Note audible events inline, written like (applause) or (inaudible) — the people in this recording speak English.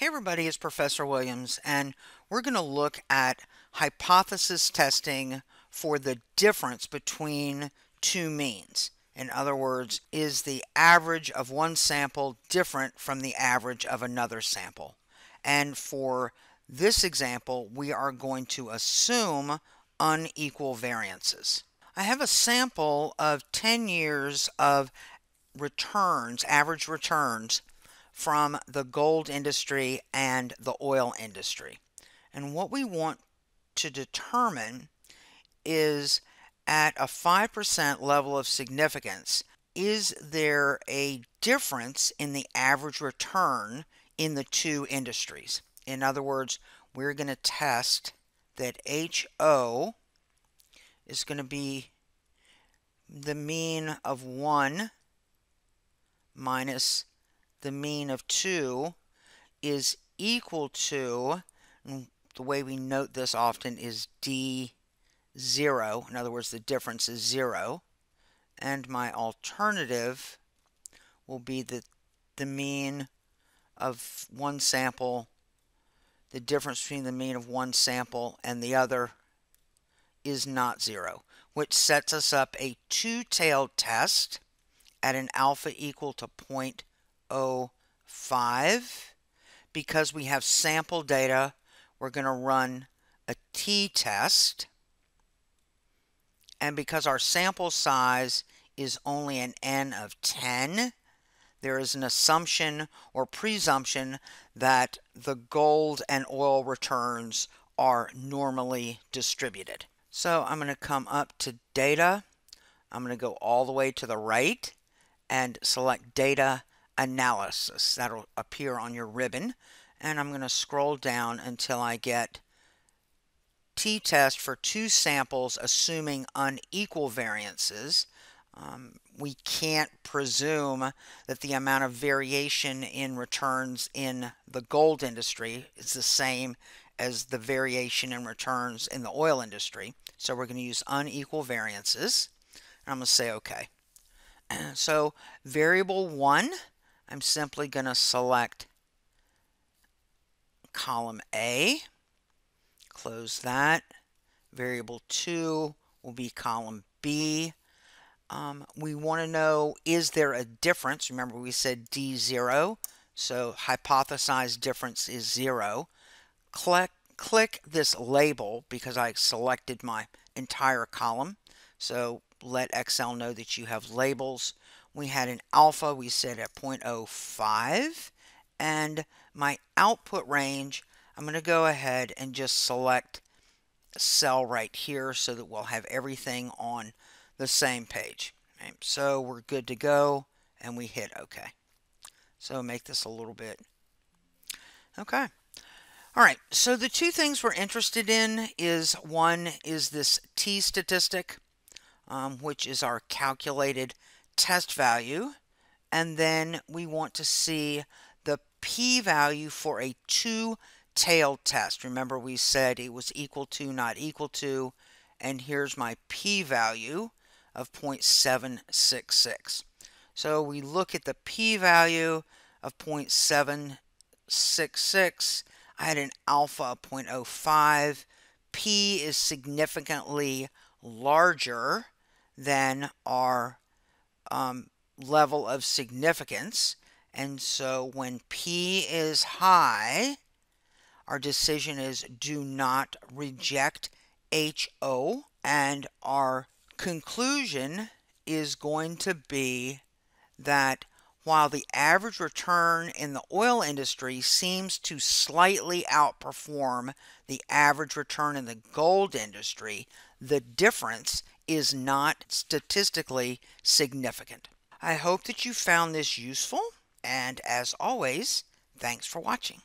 Hey everybody, it's Professor Williams and we're going to look at hypothesis testing for the difference between two means. In other words, is the average of one sample different from the average of another sample? And for this example, we are going to assume unequal variances. I have a sample of 10 years of returns, average returns from the gold industry and the oil industry. And what we want to determine is at a 5% level of significance, is there a difference in the average return in the two industries? In other words, we're going to test that HO is going to be the mean of 1 minus the mean of 2 is equal to, the way we note this often is D0. In other words, the difference is 0. And my alternative will be that the mean of one sample, the difference between the mean of one sample and the other is not 0, which sets us up a two-tailed test at an alpha equal to 0.5 05. Because we have sample data, we're going to run a t-test. And because our sample size is only an n of 10, there is an assumption or presumption that the gold and oil returns are normally distributed. So I'm going to come up to data. I'm going to go all the way to the right and select data analysis. That'll appear on your ribbon. And I'm going to scroll down until I get t-test for two samples assuming unequal variances. Um, we can't presume that the amount of variation in returns in the gold industry is the same as the variation in returns in the oil industry. So we're going to use unequal variances. I'm going to say OK. (clears throat) So variable 1 I'm simply going to select column A, close that. Variable 2 will be column B. Um, we want to know, is there a difference? Remember we said D0, so hypothesized difference is 0. Click, click this label because I selected my entire column. So let Excel know that you have labels. We had an alpha, we set at 0.05. And my output range, I'm going to go ahead and just select a cell right here so that we'll have everything on the same page. Okay, so we're good to go and we hit OK. So make this a little bit. Okay. All right, so the two things we're interested in is one is this t statistic, um, which is our calculated test value and then we want to see the p-value for a two-tailed test. Remember we said it was equal to, not equal to, and here's my p-value of 0.766. So we look at the p-value of 0.766. I had an alpha of 0.05. P is significantly larger than our um, level of significance. And so when P is high, our decision is do not reject HO. And our conclusion is going to be that while the average return in the oil industry seems to slightly outperform the average return in the gold industry, the difference is not statistically significant. I hope that you found this useful, and as always, thanks for watching.